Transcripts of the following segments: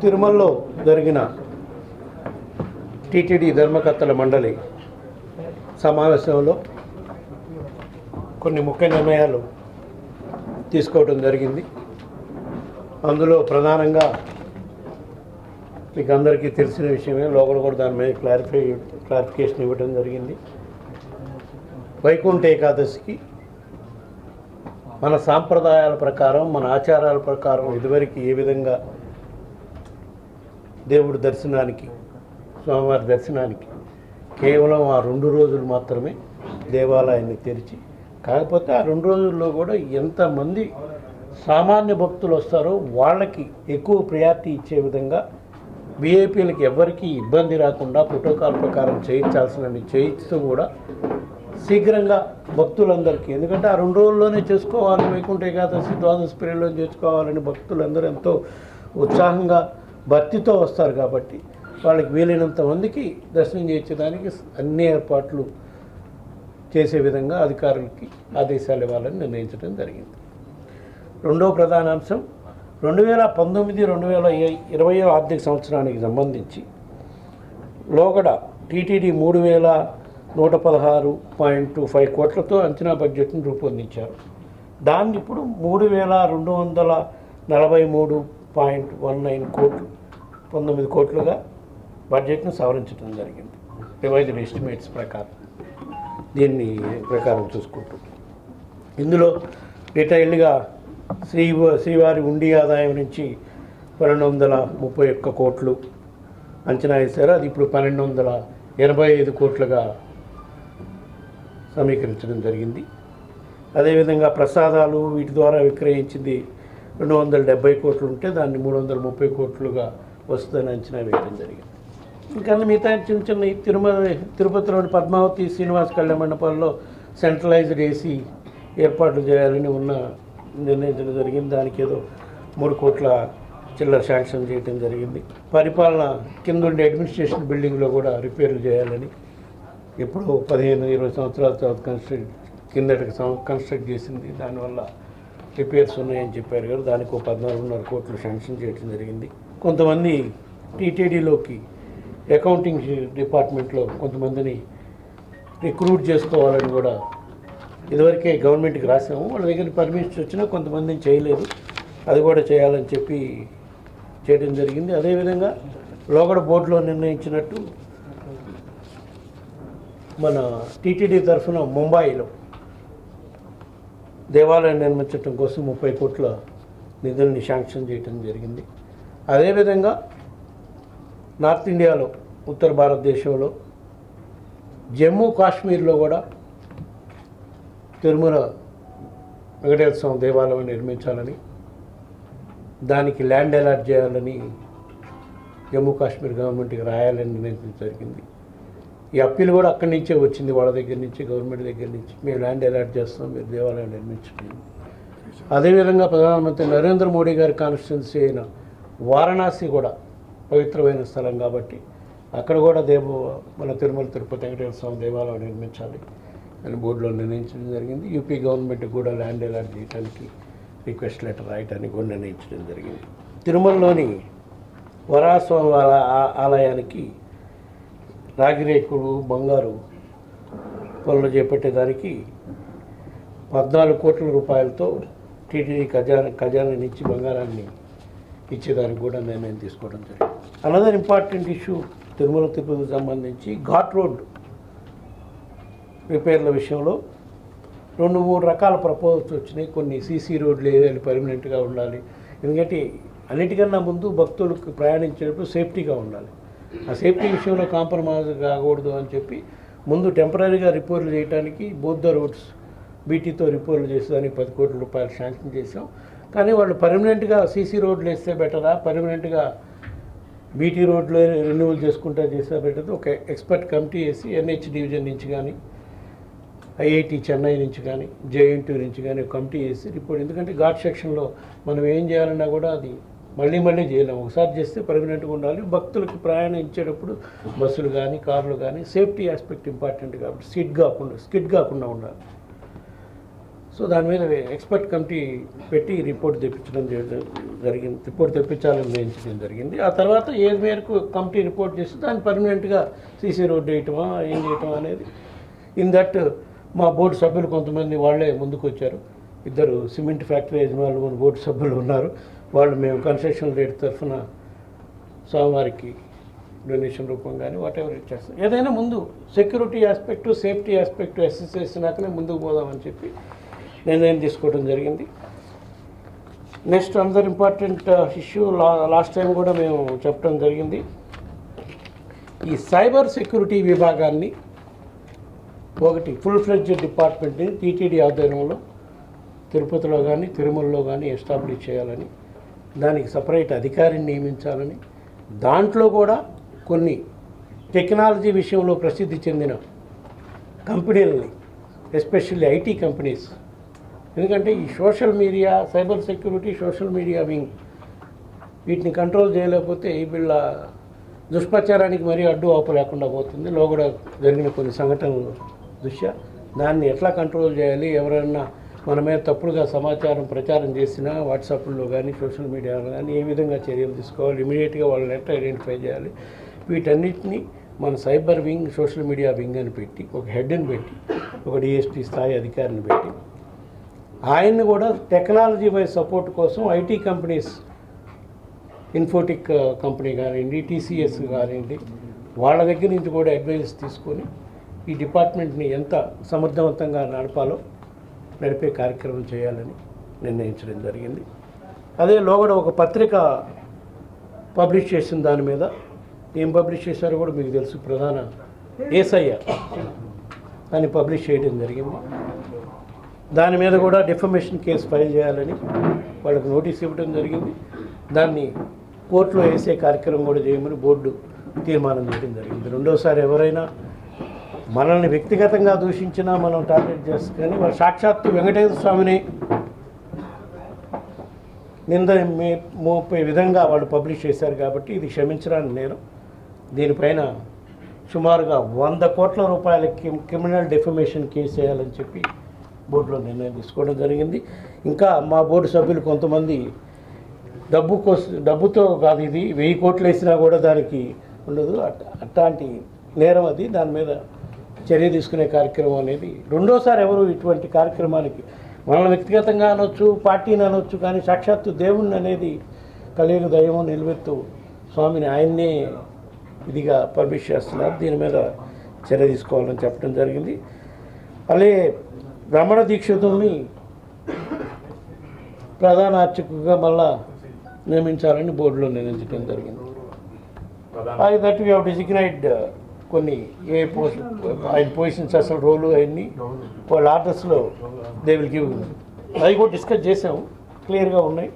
తిరుమలలో జరిగిన టీటీడీ ధర్మకర్తల మండలి సమావేశంలో కొన్ని ముఖ్య నిర్ణయాలు తీసుకోవడం జరిగింది. అందులో ప్రధానంగా మీకు అందరికీ తెలిసిన విషయమే లోపల కూడా దాని మీద క్లారిఫై క్లారిఫికేషన్ ఇవ్వడం జరిగింది. వైకుంఠ ఏకాదశికి మన సాంప్రదాయాల ప్రకారం మన ఆచారాల ప్రకారం ఇదివరకు ఏ విధంగా దేవుడి దర్శనానికి స్వామివారి దర్శనానికి కేవలం ఆ రెండు రోజులు మాత్రమే దేవాలయాన్ని తెరిచి కాకపోతే ఆ రెండు రోజుల్లో కూడా ఎంతమంది సామాన్య భక్తులు వస్తారో వాళ్ళకి ఎక్కువ ప్రయారిటీ ఇచ్చే విధంగా విఐపీలకు ఎవరికీ ఇబ్బంది రాకుండా ప్రోటోకాల్ ప్రకారం చేయించాల్సినవి చేయిస్తూ కూడా శీఘ్రంగా భక్తులందరికీ. ఎందుకంటే ఆ రెండు రోజుల్లోనే చేసుకోవాలి వైకుంఠ ఏకాదశి ద్వాదశి పీరియడ్లో చేసుకోవాలని భక్తులందరూ ఎంతో ఉత్సాహంగా భర్తీతో వస్తారు కాబట్టి వాళ్ళకి వీలైనంత మందికి దర్శనం చేయించడానికి అన్ని ఏర్పాట్లు చేసే విధంగా అధికారులకి ఆదేశాలు ఇవ్వాలని నిర్ణయించడం జరిగింది. రెండవ ప్రధాన అంశం రెండు వేల పంతొమ్మిది రెండు వేల ఇరవై ఆర్థిక సంవత్సరానికి సంబంధించి లోగడ టీటీడీ మూడు వేల నూట పదహారు పాయింట్ టూ ఫైవ్ కోట్లతో అంచనా బడ్జెట్ను రూపొందించారు. దాన్ని ఇప్పుడు మూడు వేల రెండు వందల నలభై మూడు పాయింట్ వన్ నైన్ కోట్లు పంతొమ్మిది కోట్లుగా బడ్జెట్ను సవరించడం జరిగింది. రివైజ్డ్ ఎస్టిమేట్స్ ప్రకారం. దీన్ని ప్రకారం చూసుకుంటూ ఇందులో డీటెయిల్డ్గా శ్రీ శ్రీవారి ఉండి ఆదాయం నుంచి పన్నెండు వందల ముప్పై ఒక్క కోట్లు అంచనా వేశారు. అది ఇప్పుడు పన్నెండు వందల ఎనభై ఐదు కోట్లుగా సమీకరించడం జరిగింది. అదేవిధంగా ప్రసాదాలు వీటి ద్వారా విక్రయించింది రెండు వందల డెబ్బై కోట్లు ఉంటే దాన్ని మూడు వందల ముప్పై కోట్లుగా వస్తుందని అంచనా వేయడం జరిగింది. ఇంకా మిగతా చిన్న చిన్న తిరుమల తిరుపతిలోని పద్మావతి శ్రీనివాస్ కళ్యాణ మండపాల్లో సెంట్రలైజ్డ్ ఏసీ ఏర్పాట్లు చేయాలని ఉన్న నిర్ణయించడం జరిగింది. దానికి ఏదో మూడు కోట్ల చిల్లర శాంక్షన్ చేయడం జరిగింది. పరిపాలన కింద ఉండే అడ్మినిస్ట్రేషన్ బిల్డింగ్లో కూడా రిపేర్లు చేయాలని ఇప్పుడు పదిహేను ఇరవై సంవత్సరాల తర్వాత కన్స్ట్రక్ట్ కిందటికి కన్స్ట్రక్ట్ చేసింది. దానివల్ల రిపేర్స్ ఉన్నాయని చెప్పారు కదా దానికి ఒక పద్నాలుగున్నర కోట్లు శాంక్షన్ చేయడం జరిగింది. కొంతమంది టీటీడీలోకి అకౌంటింగ్ డిపార్ట్మెంట్లో కొంతమందిని రిక్రూట్ చేసుకోవాలని కూడా ఇదివరకే గవర్నమెంట్కి రాసాము. వాళ్ళ దగ్గర పర్మిషన్ వచ్చినా కొంతమందిని చేయలేదు. అది కూడా చేయాలని చెప్పి చేయడం జరిగింది. అదేవిధంగా లోగడ బోర్డులో నిర్ణయించినట్టు మన టీటీడీ తరఫున ముంబాయిలో దేవాలయం నిర్మించడం కోసం ముప్పై కోట్ల నిధుల్ని శాంక్షన్ చేయడం జరిగింది. అదేవిధంగా నార్త్ ఇండియాలో ఉత్తర భారతదేశంలో జమ్మూ కాశ్మీర్లో కూడా తిరుమల వెంకటేశ్వర స్వామి దేవాలయం నిర్మించాలని దానికి ల్యాండ్ అలాట్ చేయాలని జమ్మూ కాశ్మీర్ గవర్నమెంట్కి రాయాలని నిర్ణయించడం జరిగింది. ఈ అప్పీల్ కూడా అక్కడి నుంచే వచ్చింది వాళ్ళ దగ్గర నుంచి గవర్నమెంట్ దగ్గర నుంచి. మేము ల్యాండ్ అలాట్ చేస్తాం మీరు దేవాలయం నిర్మించండి. అదేవిధంగా ప్రధానమంత్రి నరేంద్ర మోడీ గారి కాన్స్టిట్యున్సీ అయిన వారణాసి కూడా పవిత్రమైన స్థలం కాబట్టి అక్కడ కూడా దేవ మన తిరుమల తిరుపతి వెంకటేశ్వర స్వామి దేవాలయం నిర్మించాలి అని బోర్డులో నిర్ణయించడం జరిగింది. యూపీ గవర్నమెంట్ కూడా ల్యాండ్ అలాట్ చేయడానికి రిక్వెస్ట్ లెటర్ రాయటానికి కూడా నిర్ణయించడం జరిగింది. తిరుమలలోని వరాస్వామి వాళ్ళ ఆలయానికి రాగిరేకుడు బంగారు పనులు చేపట్టేదానికి పద్నాలుగు కోట్ల రూపాయలతో టీటీడీ ఖజానా ఖజానా నుంచి బంగారాన్ని ఇచ్చేదానికి కూడా నిర్ణయం తీసుకోవడం జరిగింది. అనదర్ ఇంపార్టెంట్ ఇష్యూ తిరుమల తిరుపతికి సంబంధించి ఘాట్ రోడ్ రిపేర్ల విషయంలో రెండు మూడు రకాల ప్రపోజల్స్ వచ్చినాయి. కొన్ని సీసీ రోడ్లు ఏదైనా పర్మనెంట్గా ఉండాలి. ఎందుకంటే అన్నిటికన్నా ముందు భక్తులకు ప్రయాణించేటప్పుడు సేఫ్టీగా ఉండాలి. ఆ సేఫ్టీ విషయంలో కాంప్రమైజ్ కాకూడదు అని చెప్పి ముందు టెంపరీగా రిపేర్లు చేయడానికి బౌద్ధ రోడ్స్ బీటీతో రిపేర్లు చేసేదానికి పది కోట్ల రూపాయలు శాంక్షన్ చేసాం కానీ వాళ్ళు పర్మనెంట్గా సీసీ రోడ్లు వేస్తే బెటరా? పర్మనెంట్గా బీటీ రోడ్లో రెన్యువల్ చేసుకుంటా చేస్తే బెటర్? ఒక ఎక్స్పర్ట్ కమిటీ వేసి ఎన్హెచ్ డివిజన్ నుంచి కానీ ఐఐటి చెన్నై నుంచి కానీ జేఎన్టీ నుంచి కానీ కమిటీ వేసి రిపోర్ట్ ఎందుకంటే ఘాట్ సెక్షన్లో మనం ఏం చేయాలన్నా కూడా అది మళ్ళీ మళ్ళీ చేయలేము ఒకసారి చేస్తే పర్మనెంట్గా ఉండాలి. భక్తులకు ప్రయాణించేటప్పుడు బస్సులు కానీ కార్లు కానీ సేఫ్టీ ఆస్పెక్ట్ ఇంపార్టెంట్ కాబట్టి సీట్ కాకుండా స్కిడ్ కాకుండా ఉండాలి. సో దాని మీద ఎక్స్పర్ట్ కమిటీ పెట్టి రిపోర్ట్ తెప్పించడం జరిగింది. రిపోర్ట్ తెప్పించాలని నిర్ణయించడం జరిగింది. ఆ తర్వాత ఏ మేరకు కమిటీ రిపోర్ట్ చేసి దాన్ని పర్మనెంట్గా సీసీ రోడ్డు వేయటమా ఏం చేయటం అనేది ఇన్ దట్ మా బోర్డు సభ్యులు కొంతమంది వాళ్ళే ముందుకు వచ్చారు. ఇద్దరు సిమెంట్ ఫ్యాక్టరీ యజమానులు మన బోర్డు సభ్యులు ఉన్నారు. వాళ్ళు మేము కన్స్ట్రక్షన్ రేట్ తరఫున స్వామివారికి డొనేషన్ రూపం కానీ వాట్ ఎవర్ ఇచ్చేస్తాం ఏదైనా ముందు security aspect safety aspect assess చేసినాకనే ముందుకు పోదామని చెప్పి నిర్ణయం తీసుకోవడం జరిగింది. నెక్స్ట్ అందర్ ఇంపార్టెంట్ ఇష్యూ లాస్ట్ టైం కూడా మేము చెప్పడం జరిగింది. ఈ సైబర్ సెక్యూరిటీ విభాగాన్ని ఒకటి ఫుల్ ఫ్లెడ్జ్ డిపార్ట్మెంట్ని టీటీడీ ఆధ్వర్యంలో తిరుపతిలో కానీ తిరుమలలో కానీ ఎస్టాబ్లిష్ చేయాలని దానికి సపరేట్ అధికారిని నియమించాలని దాంట్లో కూడా కొన్ని టెక్నాలజీ విషయంలో ప్రసిద్ధి చెందిన కంపెనీలని ఎస్పెషల్లీ ఐటీ కంపెనీస్ ఎందుకంటే ఈ social media cyber security social media wing వీటిని కంట్రోల్ చేయలేకపోతే ఈ వీళ్ళ దుష్ప్రచారానికి మరీ అడ్డు ఆపు లేకుండా పోతుంది. లోగడ జరిగిన కొన్ని సంఘటనలు దృష్ట్యా దాన్ని ఎట్లా కంట్రోల్ చేయాలి? ఎవరైనా మన మీద తప్పుడుగా సమాచారం ప్రచారం చేసినా వాట్సాప్లో కానీ సోషల్ మీడియాలో కానీ ఏ విధంగా చర్యలు తీసుకోవాలి? ఇమీడియట్గా వాళ్ళని ఎట్లా ఐడెంటిఫై చేయాలి? వీటన్నిటిని మన cyber wing social media wing అని పెట్టి ఒక హెడ్ని పెట్టి ఒక డిఎస్పీ స్థాయి అధికారిని పెట్టి ఆయన్ని కూడా టెక్నాలజీ వైజ్ సపోర్ట్ కోసం ఐటీ కంపెనీస్ ఇన్ఫోటిక్ కంపెనీ కానివ్వండి టీసీఎస్ కానివ్వండి వాళ్ళ దగ్గర నుంచి కూడా అడ్వైస్ తీసుకొని ఈ డిపార్ట్మెంట్ని ఎంత సమర్థవంతంగా నడపాలో నడిపే కార్యక్రమం చేయాలని నిర్ణయించడం జరిగింది. అదే లోగడ ఒక పత్రిక పబ్లిష్ చేసిన దాని మీద ఏం పబ్లిష్ చేశారో కూడా మీకు తెలుసు ప్రధాన ఏసయ్య. అని పబ్లిష్ చేయడం జరిగింది. దాని మీద కూడా డిఫమేషన్ కేసు ఫైల్ చేయాలని వాళ్ళకు నోటీస్ ఇవ్వడం జరిగింది. దాన్ని కోర్టులో వేసే కార్యక్రమం కూడా చేయమని బోర్డు తీర్మానం చేయడం జరిగింది. రెండోసారి ఎవరైనా మనల్ని వ్యక్తిగతంగా దూషించినా మనం టార్గెట్ చేసుకొని వాళ్ళు సాక్షాత్తు వెంకటేశ్వర స్వామిని నింద మోపే విధంగా వాళ్ళు పబ్లిష్ చేశారు కాబట్టి ఇది క్షమించడానికి నేను దీనిపైన సుమారుగా వంద కోట్ల రూపాయల క్రిమినల్ డెఫమేషన్ కేసు వేయాలని చెప్పి బోర్డులో నిర్ణయం తీసుకోవడం జరిగింది. ఇంకా మా బోర్డు సభ్యులు కొంతమంది డబ్బు కోసం డబ్బుతో కాదు ఇది వెయ్యి కోట్లు వేసినా కూడా దానికి ఉండదు. అట్- అట్లాంటి నేరం అది. దాని మీద చర్య తీసుకునే కార్యక్రమం అనేది రెండోసారి ఎవరు ఇటువంటి కార్యక్రమానికి మనల్ని వ్యక్తిగతంగా అనొచ్చు పార్టీని అనొచ్చు కానీ సాక్షాత్తు దేవుణ్ణి అనేది కలియుగ దైవం నిలబెత్తు స్వామిని ఆయన్నే ఇదిగా పబ్లిష్ చేస్తున్నారు. దీని మీద చర్య తీసుకోవాలని చెప్పడం జరిగింది. అలాగే రమణ దీక్షితుల్ని ప్రధాన అర్చకుగా మళ్ళా నియమించాలని బోర్డులో నిర్ణయించడం జరిగింది. అది దట్ వీ హ్యావ్ డిజిగ్నైడ్ కొన్ని ఏ పోస్ట్ ఆయన పొజిషన్స్ అసలు రోలు అవన్నీ వాళ్ళ ఆర్డర్స్లో దే విల్ గివ్ అవి కూడా డిస్కస్ చేసాము క్లియర్గా ఉన్నాయి.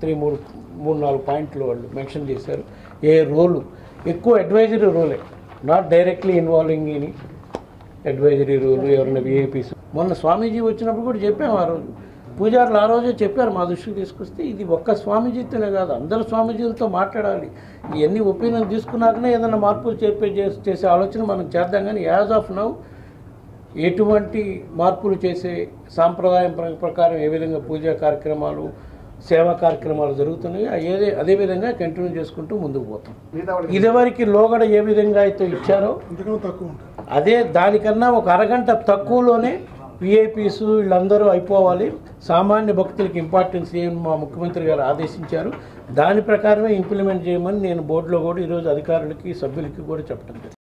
త్రీ మూడు మూడు నాలుగు పాయింట్లు వాళ్ళు మెన్షన్ చేశారు. ఏ రోలు? ఎక్కువ advisory రోలే. Not directly involving in advisory role ఎవరైనా విఐపీస్ మొన్న స్వామీజీ వచ్చినప్పుడు కూడా చెప్పాము ఆ రోజు. పూజారులు ఆ రోజే చెప్పారు మా దృష్టికి తీసుకొస్తే ఇది ఒక్క స్వామీజీతోనే కాదు అందరు స్వామీజీలతో మాట్లాడాలి. ఇవన్నీ ఒపీనియన్ తీసుకున్నాకనే ఏదైనా మార్పులు చెప్పే చేసే ఆలోచన మనం చేద్దాం కానీ యాజ్ ఆఫ్ నౌ ఎటువంటి మార్పులు చేసే సాంప్రదాయం ప్ర- ప్రకారం ఏ విధంగా పూజా కార్యక్రమాలు సేవా కార్యక్రమాలు జరుగుతున్నాయో అదే అదే విధంగా కంటిన్యూ చేసుకుంటూ ముందుకు పోతాం. ఇదివరకు లోగడ ఏ విధంగా అయితే ఇచ్చారో అదే దానికన్నా ఒక అరగంట తక్కువలోనే విఐపీస్ వీళ్ళందరూ అయిపోవాలి. సామాన్య భక్తులకి ఇంపార్టెన్స్ ఏమని మా ముఖ్యమంత్రి గారు ఆదేశించారు. దాని ప్రకారమే ఇంప్లిమెంట్ చేయమని నేను బోర్డులో కూడా ఈరోజు అధికారులకి సభ్యులకి కూడా చెప్పడం జరిగింది.